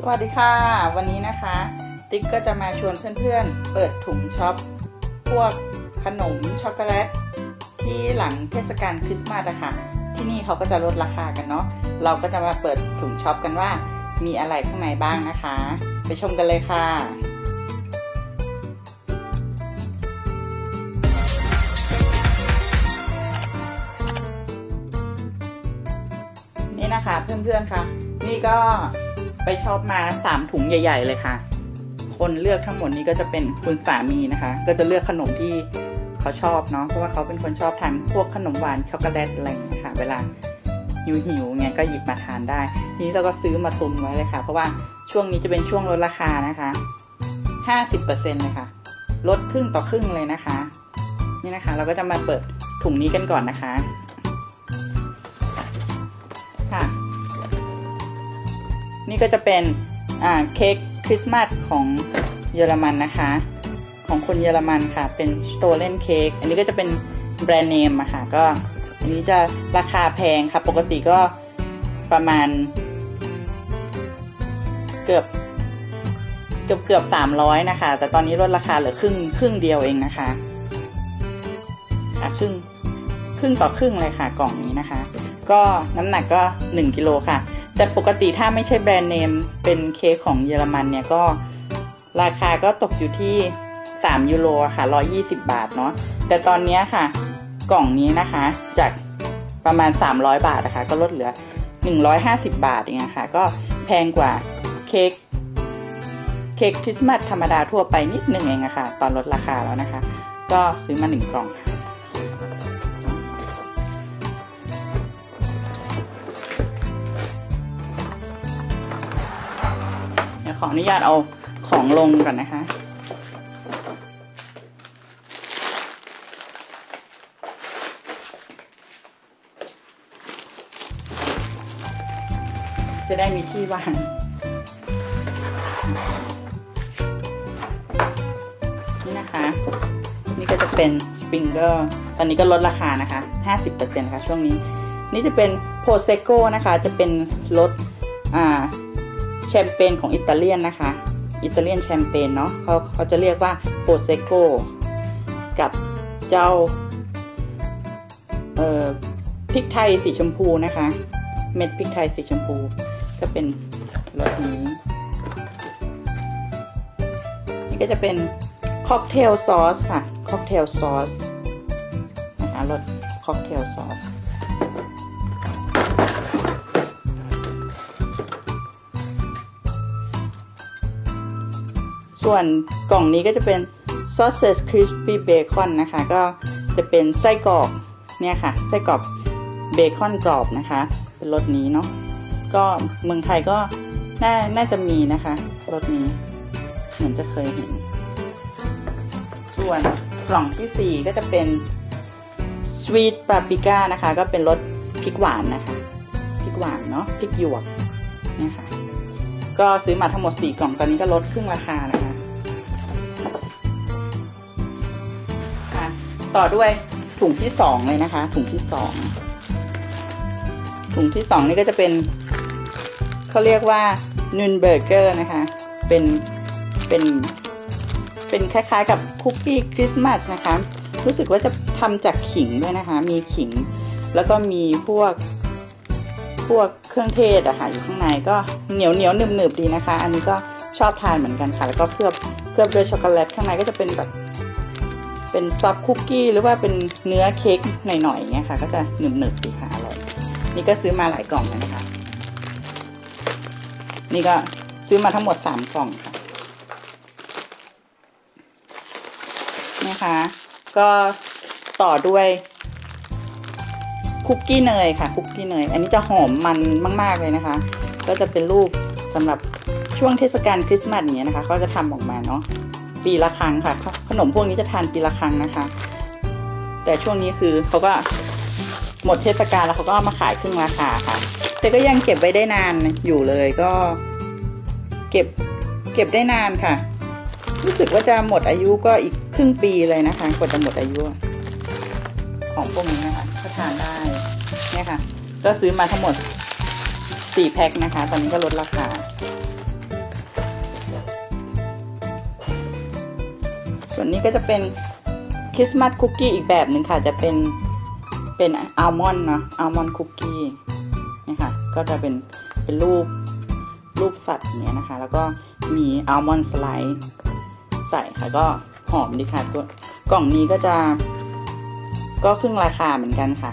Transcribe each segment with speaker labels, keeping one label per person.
Speaker 1: สวัสดีค่ะ วันนี้นะคะ ติ๊กก็จะมาชวนเพื่อนๆ เปิดถุงช็อป พวกขนมช็อกโกแลต ที่หลังเทศกาลคริสต์มาสอะค่ะ ที่นี่เขาก็จะลดราคากันเนาะเราก็จะมาเปิดถุงช็อปกันว่า มีอะไรข้างในบ้างนะคะ ไปชมกันเลยค่ะนี่นะคะเพื่อนๆค่ะ นี่ก็ ไปชอปมาสามถุงใหญ่ ๆ เลยค่ะ คนเลือกทั้งหมดนี้ก็จะเป็นคุณสามีนะคะ ก็จะเลือกขนมที่เขาชอบเนาะเพราะว่าเขาเป็นคนชอบทานพวกขนมหวานช็อกโกแลตอะไรอย่างเงี้ยค่ะ เวลาหิวหิวเงี้ยก็หยิบมาทานได้ ทีนี้เราก็ซื้อมาตุนไว้เลยค่ะ เพราะว่าช่วงนี้จะเป็นช่วงลดราคานะคะห้าสิบเปอร์เซ็นเลยค่ะ ลดครึ่งต่อครึ่งเลยนะคะ นี่นะคะ เราก็จะมาเปิดถุงนี้กันก่อนนะคะ นี่ก็จะเป็นเค้กคริสต์มาสของเยอรมันนะคะ ของคนเยอรมันค่ะ เป็นสโตเลนเค้กอันนี้ก็จะเป็นแบรนด์เนมอะค่ะก็อันนี้จะราคาแพงค่ะ ปกติก็ประมาณ เกือบเกือบเกือบสามร้อยนะคะ แต่ตอนนี้ลดราคาเหลือครึ่งครึ่งเดียวเองนะคะค่ะครึ่งครึ่งต่อครึ่งเลยค่ะ กล่องนี้นะคะ ก็น้ำหนักก็หนึ่งกิโลค่ะ แต่ปกติถ้าไม่ใช่แบรนด์เนมเป็นเค้กของเยอรมันเนี่ยก็ราคาก็ตกอยู่ที่สามยูโรค่ะร้อยี่สิบาทเนาะแต่ตอนนี้ค่ะ กล่องนี้นะคะ จากประมาณสามร้อยบาทนะคะ ก็ลดเหลือหนึ่งร้อยห้าสิบาทเองค่ะ ก็แพงกว่าเค้กเค้กคริสต์มาสธรรมดาทั่วไปนิดนึงเองอะค่ะ ตอนลดราคาแล้วนะคะ ก็ซื้อมาหนึ่งกล่องค่ะ ขออนุญาตเอาของลงก่อนนะคะ จะได้มีที่วางนี่นะคะ นี่ก็จะเป็น Pringles ตอนนี้ก็ลดราคานะคะ 50%นะคะช่วงนี้ นี่จะเป็น Prosecco นะคะ จะเป็นรสอ่า แชมเปญของอิตาเลียนนะคะ อิตาเลียนแชมเปญเนาะเขาเขาจะเรียกว่า Prosecco กับเจ้าเอ่อพริกไทยสีชมพูนะคะ เม็ดพริกไทยสีชมพู ก็เป็นรสนี้ นี่ก็จะเป็น cocktail sauce ค่ะ cocktail sauce นะคะรสค็อกเทล ส่วนกล่องนี้ก็จะเป็น sausage crispy bacon นะคะ ก็จะเป็นไส้กรอกเนี่ยค่ะ ไส้กรอกเบคอนกรอบนะคะ เป็นรสนี้เนาะก็เมืองไทยก็น่าน่าจะมีนะคะรสนี้ เหมือนจะเคยเห็น ส่วนกล่องที่ 4 ก็จะเป็น sweet paprika นะคะ ก็เป็นรสพริกหวานนะคะพริกหวานเนาะพริกหยวกเนี่ยค่ะ ก็ซื้อมาทั้งหมด 4 กล่องตอนนี้ก็ลดครึ่งราคานะ ต่อด้วยถุงที่2เลยนะคะ ถุงที่2ถุงที่2นี่ก็จะเป็นเขาเรียกว่านูนเบอร์เกอร์นะคะ เป็นเป็นเป็นคล้ายๆกับคุกกี้คริสต์มาสนะคะ รู้สึกว่าจะทำจากขิงด้วยนะคะ มีขิง แล้วก็มีพวกพวกเครื่องเทศอะค่ะอยู่ข้างในก็เหนียวเหนียวหนึบหนึบดีนะคะ อันนี้ก็ชอบทานเหมือนกันค่ะ แล้วก็เคลือบเคลือบด้วยช็อกโกแลตข้างในก็จะเป็นแบบ เป็นซอฟคุกกี้หรือว่าเป็นเนื้อเค้กหน่อยๆอย่างเงี้ยค่ะ ก็จะหนึบหนึบดีค่ะอร่อย นี่ก็ซื้อมาหลายกล่องเลยนะคะ นี่ก็ซื้อมาทั้งหมดสามกล่องค่ะนะคะ ก็ต่อด้วยคุกกี้เนยค่ะคุกกี้เนย อันนี้จะหอมมันมาก ๆเลยนะคะ ก็จะเป็นรูปสำหรับช่วงเทศกาลคริสต์มาสอย่างเงี้ยนะคะเขาจะทำออกมาเนาะ ปีละครั้งค่ะ ขนมพวกนี้จะทานปีละครั้งนะคะ แต่ช่วงนี้คือเขาก็หมดเทศกาลแล้วเขาก็เอามาขายครึ่งราคาค่ะ แต่ก็ยังเก็บไว้ได้นานอยู่เลยก็ เก็บเก็บได้นานค่ะ รู้สึกว่าจะหมดอายุก็อีกครึ่งปีเลยนะคะกว่าจะหมดอายุ ของพวกนี้นะคะก็ทานได้เนี่ยค่ะ ก็ซื้อมาทั้งหมดสี่แพ็คนะคะ ตอนนี้ก็ลดราคา ส่วนนี้ก็จะเป็นคริสต์มาสคุกกี้อีกแบบหนึ่งค่ะ จะเป็นเป็นอัลมอนด์นะอัลมอนด์คุกกี้นี่ค่ะ ก็จะเป็นเป็นรูปรูปสัตว์อย่างเนี้ยนะคะ แล้วก็มีอัลมอนด์สไลด์ใส่ค่ะก็หอมดีค่ะตัวกล่องนี้ก็จะ ก็ครึ่งราคาเหมือนกันค่ะ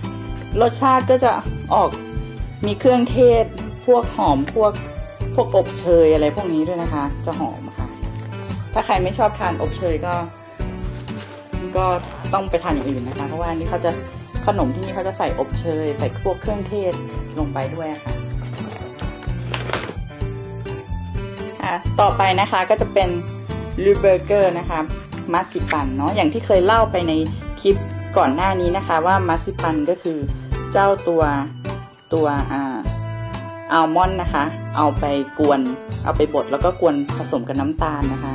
Speaker 1: รสชาติก็จะออกมีเครื่องเทศ พวกหอมพวกพวกอบเชยอะไรพวกนี้ด้วยนะคะ จะหอมค่ะ ถ้าใครไม่ชอบทานอบเชยก็ ก็ต้องไปทานอย่างอื่นนะคะ เพราะว่านนี้เขาจะขนมที่นี่เขาจะใส่อบเชยใส่พวกเครื่องเทศลงไปด้วยค่ะค่ะต่อไปนะคะก็จะเป็น Lübecker นะคะ Marzipan เนาะอย่างที่เคยเล่าไปในคลิปก่อนหน้านี้นะคะ ว่า Marzipan ก็คือเจ้าตัวตัวอ่าอัลมอนด์นะคะ เอาไปกวน เอาไปบดแล้วก็กวนผสมกับน้ำตาลนะคะ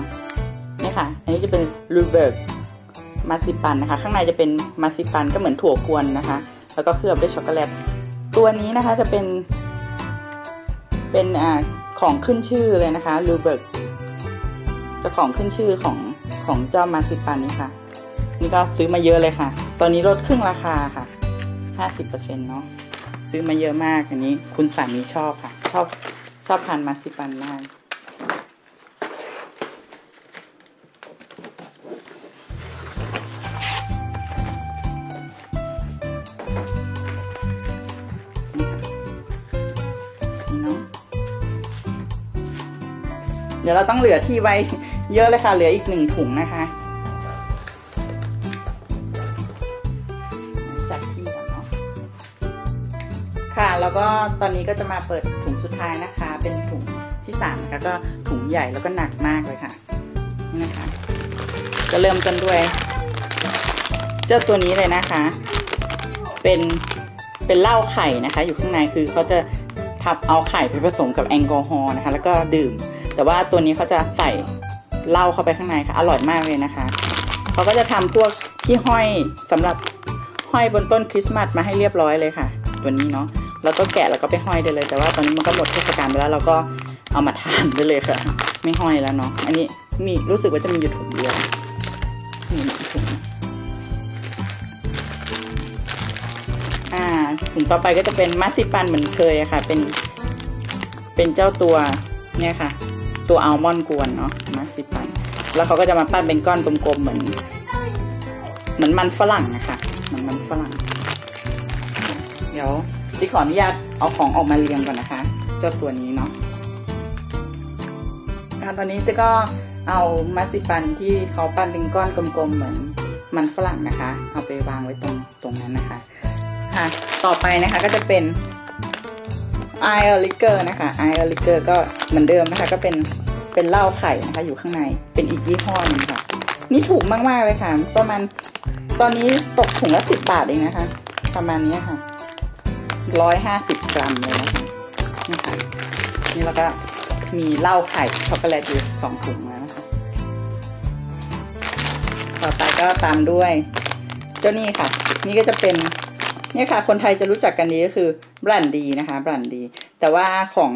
Speaker 1: นี่ค่ะ อันนี้จะเป็น Lübecker Marzipan นะคะ ข้างในจะเป็น Marzipan ก็เหมือนถั่วกวนนะคะ แล้วก็เคลือบด้วยช็อกโกแลต ตัวนี้นะคะจะเป็น เป็นอ่าของขึ้นชื่อเลยนะคะลูเบิร์กจะของขึ้นชื่อของของเจ้ามาซิปันนี้ค่ะ นี่ก็ซื้อมาเยอะเลยค่ะ ตอนนี้ลดครึ่งราคาค่ะห้าสิบเปอร์เซ็นเนาะ ซื้อมาเยอะมากอันนี้ คุณสามีชอบค่ะ ชอบชอบทานมาซิปันมาก ดี๋ยวเราต้องเหลือที่ไว้เยอะเลยค่ะ เหลืออีกหนึ่งถุงนะคะ จัดที่ก่อนเนาะ ค่ะ แล้วก็ตอนนี้ก็จะมาเปิดถุงสุดท้ายนะคะ เป็นถุงที่สามนะคะก็ถุงใหญ่แล้วก็หนักมากเลยค่ะ นี่นะคะ จะเริ่มกันด้วย เจ้าตัวนี้เลยนะคะ เป็นเป็นเหล้าไข่นะคะ อยู่ข้างในคือเขาจะทับเอาไข่ไปผสมกับแอลกอฮอล์นะคะ แล้วก็ดื่ม แต่ว่าตัวนี้เขาจะใส่เหล้าเข้าไปข้างในค่ะ อร่อยมากเลยนะคะเขาก็จะทำพวกที่ห้อยสำหรับห้อยบนต้นคริสต์มาสมาให้เรียบร้อยเลยค่ะ ตัวนี้เนาะแล้วก็แกะแล้วก็ไปห้อยได้เลย แต่ว่าตอนนี้มันก็หมดเทศกาลไปแล้วเราก็เอามาทานได้เลยค่ะ ไม่ห้อยแล้วเนาะอันนี้มีรู้สึกว่าจะมีอยู่ถุงเดียวนี่ถุงอ่าถุงต่อไปก็จะเป็นมัสซิปันเหมือนเคยอะค่ะ เป็นเป็นเจ้าตัวเนี่ยค่ะ ตัวอัลมอนด์กวนเนาะมัสซิปันแล้วเขาก็จะมาปั้นเป็นก้อนกลมๆเหมือน เหมือนมันฝรั่งนะคะเหมือนมันฝรั่ง เดี๋ยวดิขออนุญาตเอาของออกมาเรียงก่อนนะคะ เจ้าตัวนี้เนาะตอนนี้จะก็เอามัสซิปันที่เขาปั้นเป็นก้อนกลมๆเหมือนมันฝรั่งนะคะ เอาไปวางไว้ตรงตรงนั้นนะคะค่ะต่อไปนะคะก็จะเป็น Eierlikör นะคะ Eierlikör ก็เหมือนเดิมนะคะ ก็เป็นเป็นเหล้าไข่นะคะ อยู่ข้างในเป็นอีกยี่ห้อนึงค่ะ นี่ถูกมากๆเลยค่ะ ประมาณตอนนี้ตกถุงละสิบบาทเองนะคะ ประมาณนี้ค่ะร้อยห้าสิบกรัมเลยนะคะนะคะนี่แล้วก็มีเหล้าไข่ช็อกโกแลตอยู่สองถุงแล้วนะคะ ต่อไปก็ตามด้วย เจ้านี่ค่ะ นี่ก็จะเป็น เนี่ยค่ะ คนไทยจะรู้จักกันดีก็คือบรันดีนะคะบรันดี แต่ว่าของ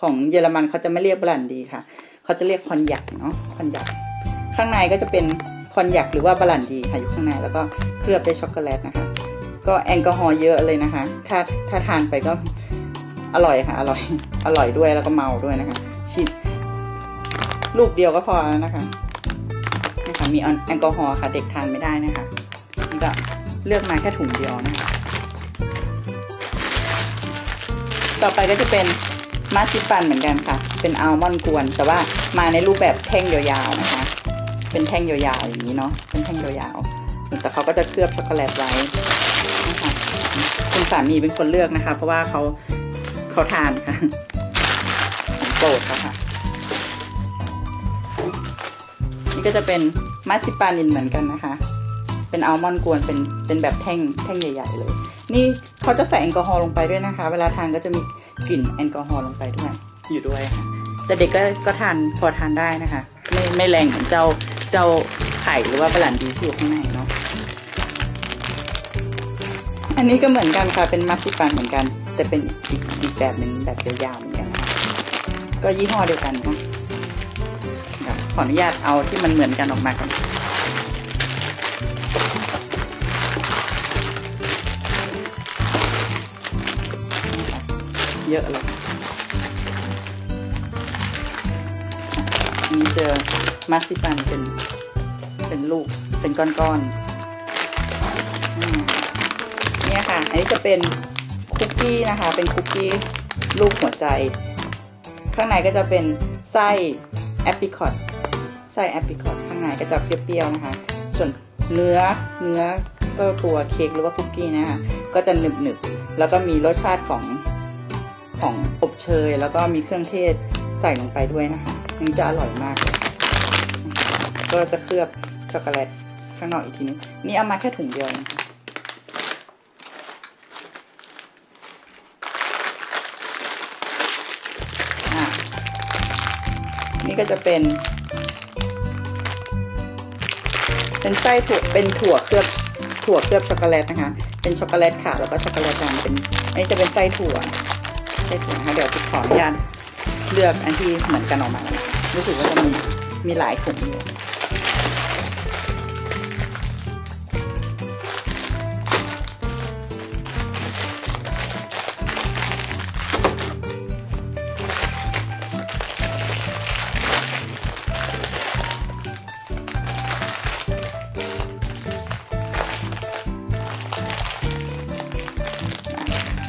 Speaker 1: ของเยอรมันเขาจะไม่เรียกบรันดีค่ะ เขาจะเรียกคอนยักเนาะคอนยักข้างในก็จะเป็นคอนยักหรือว่าบรันดีค่ะอยู่ข้างในแล้วก็เคลือบด้วยช็อกโกแลตนะคะ ก็แอลกอฮอล์เยอะเลยนะคะ ถ้าถ้าทานไปก็อร่อยค่ะ อร่อยอร่อยด้วยแล้วก็เมาด้วยนะคะชิดลูกเดียวก็พอแล้วนะคะนะคะมีแอลกอฮอล์ค่ะ เด็กทานไม่ได้นะคะนี่ก็เลือกมาแค่ถุงเดียวนะคะ ต่อไปก็จะเป็นมาซิปันเหมือนกันค่ะ เป็นอัลมอนด์กวน แต่ว่ามาในรูปแบบแท่งยาวๆนะคะ เป็นแท่งยาวๆอย่างนี้เนาะ เป็นแท่งยาวๆ แต่เขาก็จะเคลือบช็อกโกแลตไว้นะคะคุณสามีเป็นคนเลือกนะคะ เพราะว่าเขาเขาทานค่ะโปรดเขาค่ะ นี่ก็จะเป็นมาซิปานินเหมือนกันนะคะ เป็นอัลมอนด์กวนเป็นเป็นแบบแท่งแท่งใหญ่ ๆ เลย นี่เขาจะใส่แอลกอฮอล์ลงไปด้วยนะคะ เวลาทานก็จะมีกลิ่นแอลกอฮอล์ลงไปด้วย อยู่ด้วยค่ะแต่เด็กก็ก็ทานพอทานได้นะคะ ไม่ไม่แรงเหมือนเจ้าเจ้าไข่หรือว่าบรันดีที่อยู่ข้างในเนาะอันนี้ก็เหมือนกันค่ะเป็นมัสซิปันเหมือนกัน แต่เป็นอีกอีกแบบหนึ่งแบบยาวๆเหมือนกันนะคะก็ยี่ห้อเดียวกันเนาะขออนุญาตเอาที่มันเหมือนกันออกมาก่อน เยอะเลยนี่เจอมาสซิปันเป็น เป็นลูก เป็นก้อนๆอืมเนี่ยค่ะ อันนี้จะเป็นคุกกี้นะคะ เป็นคุกกี้ลูกหัวใจ ข้างในก็จะเป็นไส้แอปริคอตไส้แอปริคอตข้างในก็จะเปรี้ยวๆนะคะ ส่วนเนื้อเนื้อก็ตัวเค้กหรือว่าคุกกี้นะคะก็จะหนึบๆแล้วก็มีรสชาติของ ของอบเชย แล้วก็มีเครื่องเทศใส่ลงไปด้วยนะคะมันจะอร่อยมาก ก็จะเคลือบช็อกโกแลตข้างนอกอีกทีนึงนี่เอามาแค่ถุงเดียวนะคะนี่ก็จะเป็น เป็นไส้ถั่วเป็นถั่วเคลือบถั่วเคลือบช็อกโกแลตนะคะ เป็นช็อกโกแลตขาวแล้วก็ช็อกโกแลตดำเป็นอันนี้จะเป็นไส้ถั่ว ไส้ถั่วนะเดี๋ยวจะขออนุญาตเลือกอันที่เหมือนกันออกมา รู้สึกว่าจะมีมีหลายถุงอยู่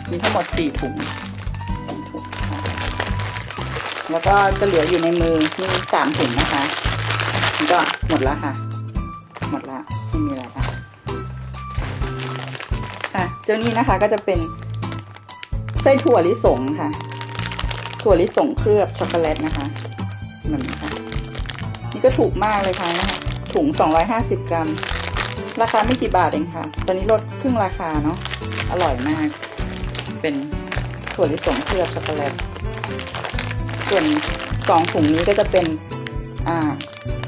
Speaker 1: มีทั้งหมดสี่ถุง แล้วก็จะเหลืออยู่ในมือมีสามถุงนะคะนี่ก็หมดแล้วค่ะ หมดแล้วไม่มีอะไรค่ะค่ะเจ้านี้นะคะก็จะเป็นไส้ถั่วลิสงค่ะ ถั่วลิสงเคลือบช็อกโกแลตนะคะแบบนี้ค่ะนี่ก็ถูกมากเลยค่ะนะคะถุง 250 กรัม ราคาไม่กี่บาทเองค่ะ ตอนนี้ลดครึ่งราคาเนาะ อร่อยมาก เป็นถั่วลิสงเคลือบช็อกโกแลต ส่วนสองถุงนี้ก็จะเป็นอ่า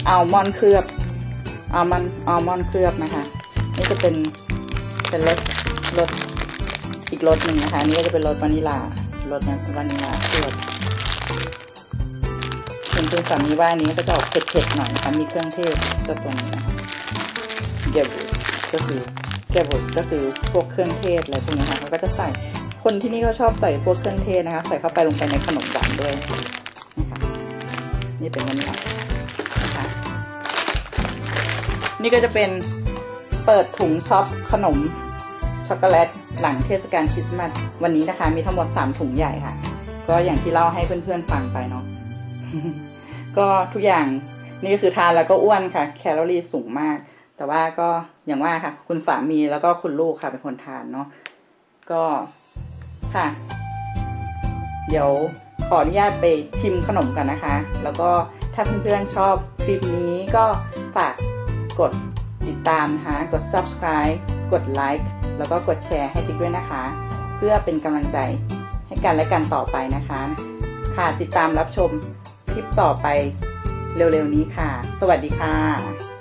Speaker 1: อัลมอนด์เคลือบอัลมอนด์อัลมอนด์เคลือบนะคะ นี่จะเป็นเป็นรสรสอีกรสหนึ่งนะคะนนี้ก็จะเป็นรสวานิลารสวานิลาเคลือบส่วนคุณสามีว่านี้ก็จะออกเผ็ดๆหน่อยนะคะมีเครื่องเทศก็ตัวนี้นะคะเกบุสก็คือเกบุสก็คือพวกเครื่องเทศอะไรพวกนี้นะคะเขาก็จะใส่คนที่นี่เขาชอบใส่พวกเครื่องเทศนะคะ ใส่เข้าไปลงไปในขนมหวานด้วย นี่เป็นวานิลานะคะนี่ก็จะเป็นเปิดถุงช็อปขนมช็อกโกแลตหลังเทศกาลคริสต์มาสวันนี้นะคะ มีทั้งหมดสามถุงใหญ่ค่ะ ก็อย่างที่เล่าให้เพื่อนๆฟังไปเนาะก็ทุกอย่างนี่คือทานแล้วก็อ้วนค่ะ แคลอรี่สูงมาก แต่ว่าก็อย่างว่าค่ะ คุณสามีแล้วก็คุณลูกค่ะเป็นคนทานเนาะก็ค่ะ เดี๋ยว ขออนุญาตไปชิมขนมกันนะคะ แล้วก็ถ้าเพื่อนๆชอบคลิปนี้ก็ฝากกดติดตามนะคะกด subscribe กดไลค์แล้วก็กดแชร์ให้ติ๊กด้วยนะคะ เพื่อเป็นกำลังใจให้กันและกันต่อไปนะคะ ค่ะติดตามรับชมคลิปต่อไปเร็วๆนี้ค่ะ สวัสดีค่ะ